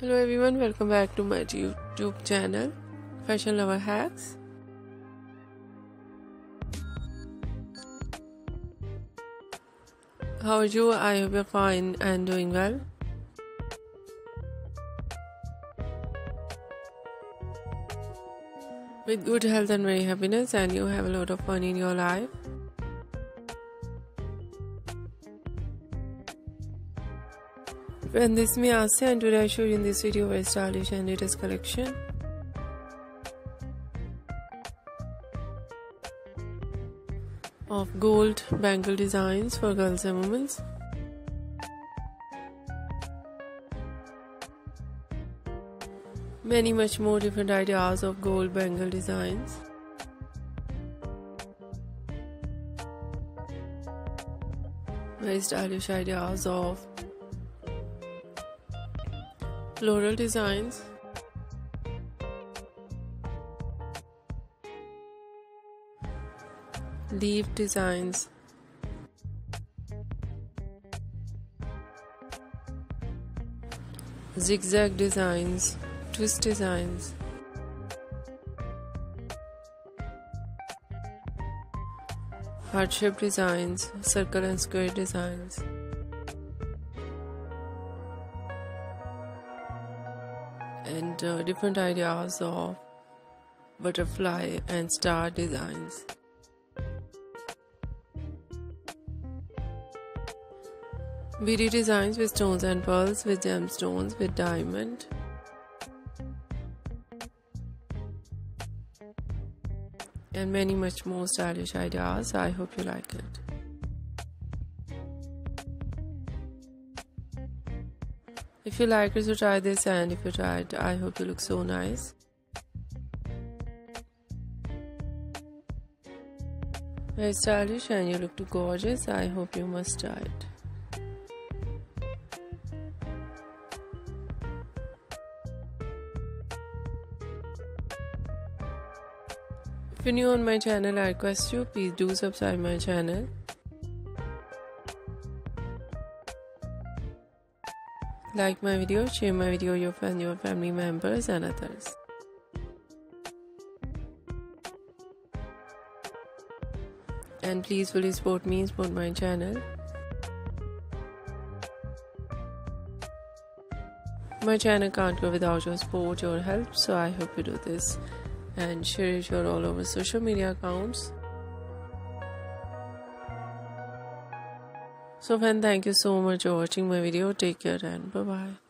Hello everyone, welcome back to my YouTube channel Fashion Lover Hacks. How are you? I hope you're fine and doing well. With good health and very happiness, and you have a lot of fun in your life. Friend, this is me Asya and today I show you in this video very stylish and latest collection. Of gold bangle designs for girls and women. Many much more different ideas of gold bangle designs. Very stylish ideas of floral designs. Leaf designs. Zigzag designs. Twist designs. Heart shape designs. Circle and square designs and uh, different ideas of butterfly and star designs. Beady designs with stones and pearls with gemstones with diamond. And many much more stylish ideas. I hope you like it. If you like it, so try this and if you try it, I hope you look so nice. Very stylish and you look too gorgeous. I hope you must try it. If you're new on my channel, I request you please do subscribe my channel Like my video, share my video your friends, your family members and others. And please fully support me, support my channel. My channel can't go without your support, your help, so I hope you do this and share it your all over social media accounts So friend, thank you so much for watching my video. Take care and bye bye.